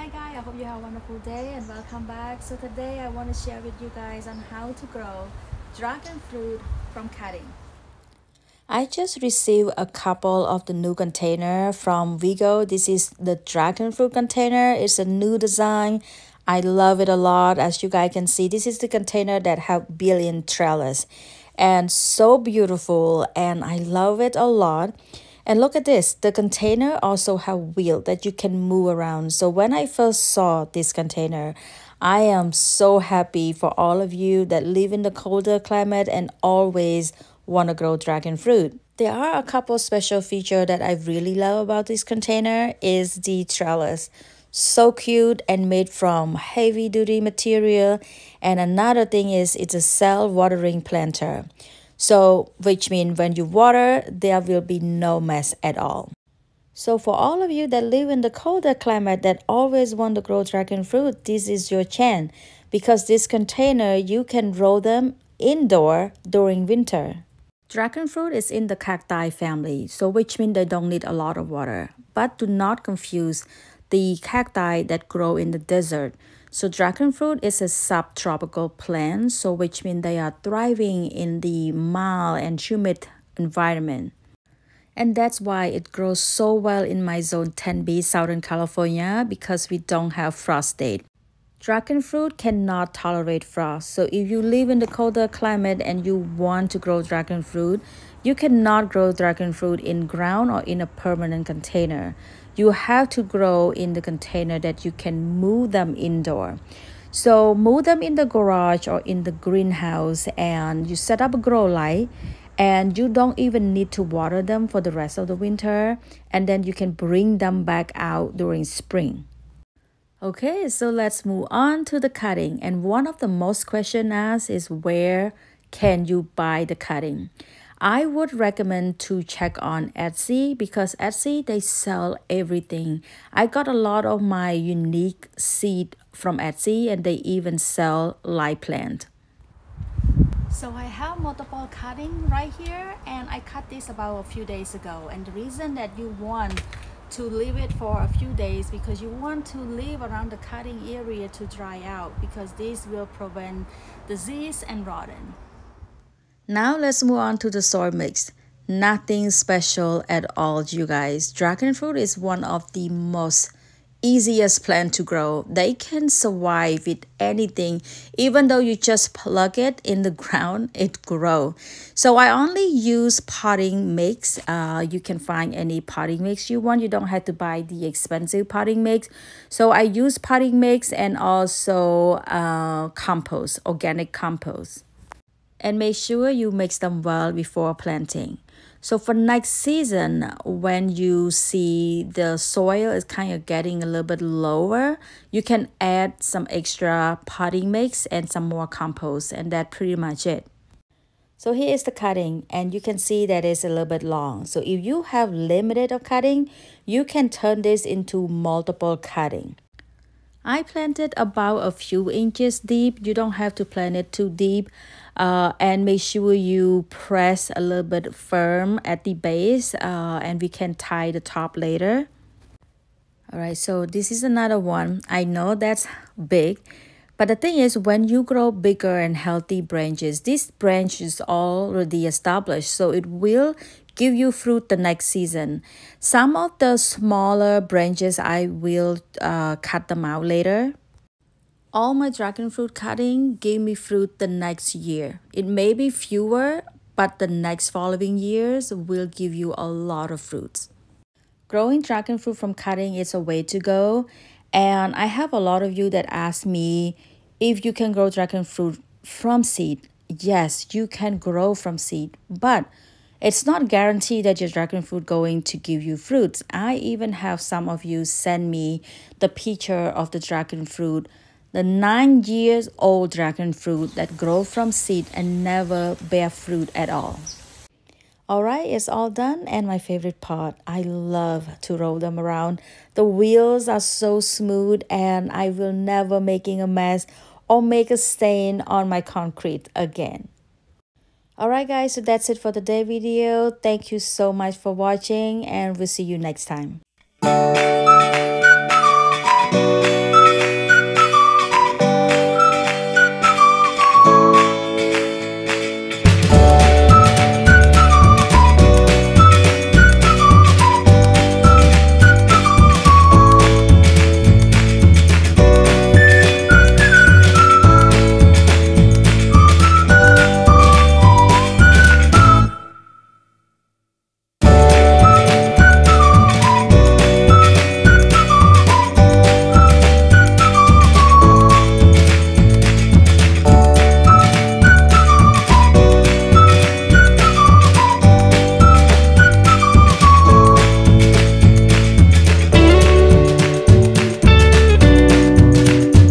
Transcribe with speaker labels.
Speaker 1: Hi guys, I hope you have a wonderful day and welcome back. So today I want to share with you guys on how to grow dragon fruit from cutting.
Speaker 2: I just received a couple of the new container from Vego. This is the dragon fruit container. It's a new design. I love it a lot. As you guys can see, this is the container that have billion trellis and so beautiful and I love it a lot. And look at this, the container also have wheel that you can move around. So when I first saw this container, I am so happy for all of you that live in the colder climate and always want to grow dragon fruit. There are a couple special feature that I really love about this container is the trellis. So cute and made from heavy duty material. And another thing is it's a self watering planter. So, which means when you water, there will be no mess at all. So for all of you that live in the colder climate that always want to grow dragon fruit, this is your chance because this container you can grow them indoor during winter. Dragon fruit is in the cacti family, so which means they don't need a lot of water. But do not confuse the cacti that grow in the desert. So dragon fruit is a subtropical plant, so which means they are thriving in the mild and humid environment. And that's why it grows so well in my zone 10B, Southern California, because we don't have frost date. Dragon fruit cannot tolerate frost. So if you live in the colder climate and you want to grow dragon fruit, you cannot grow dragon fruit in ground or in a permanent container you have to grow in the container that you can move them indoor. So move them in the garage or in the greenhouse and you set up a grow light and you don't even need to water them for the rest of the winter and then you can bring them back out during spring. Okay, so let's move on to the cutting. And one of the most question asked is where can you buy the cutting? I would recommend to check on Etsy because Etsy they sell everything. I got a lot of my unique seed from Etsy and they even sell live plant.
Speaker 1: So I have multiple cutting right here and I cut this about a few days ago and the reason that you want to leave it for a few days because you want to leave around the cutting area to dry out because this will prevent disease and rotten.
Speaker 2: Now let's move on to the soil mix. Nothing special at all, you guys. Dragon fruit is one of the most easiest plant to grow. They can survive with anything. Even though you just plug it in the ground, it grow. So I only use potting mix. Uh, you can find any potting mix you want. You don't have to buy the expensive potting mix. So I use potting mix and also uh, compost, organic compost and make sure you mix them well before planting. So for next season, when you see the soil is kind of getting a little bit lower, you can add some extra potting mix and some more compost and that's pretty much it. So here is the cutting and you can see that it's a little bit long. So if you have limited of cutting, you can turn this into multiple cutting. I planted about a few inches deep. You don't have to plant it too deep. Uh, and make sure you press a little bit firm at the base uh, and we can tie the top later. All right, so this is another one. I know that's big, but the thing is when you grow bigger and healthy branches, this branch is already established, so it will give you fruit the next season. Some of the smaller branches, I will uh, cut them out later. All my dragon fruit cutting gave me fruit the next year. It may be fewer, but the next following years will give you a lot of fruits. Growing dragon fruit from cutting is a way to go. And I have a lot of you that ask me if you can grow dragon fruit from seed. Yes, you can grow from seed, but it's not guaranteed that your dragon fruit going to give you fruits. I even have some of you send me the picture of the dragon fruit, the nine years old dragon fruit that grow from seed and never bear fruit at all. All right, it's all done and my favorite part, I love to roll them around. The wheels are so smooth and I will never making a mess or make a stain on my concrete again. Alright guys, so that's it for the day video. Thank you so much for watching and we'll see you next time.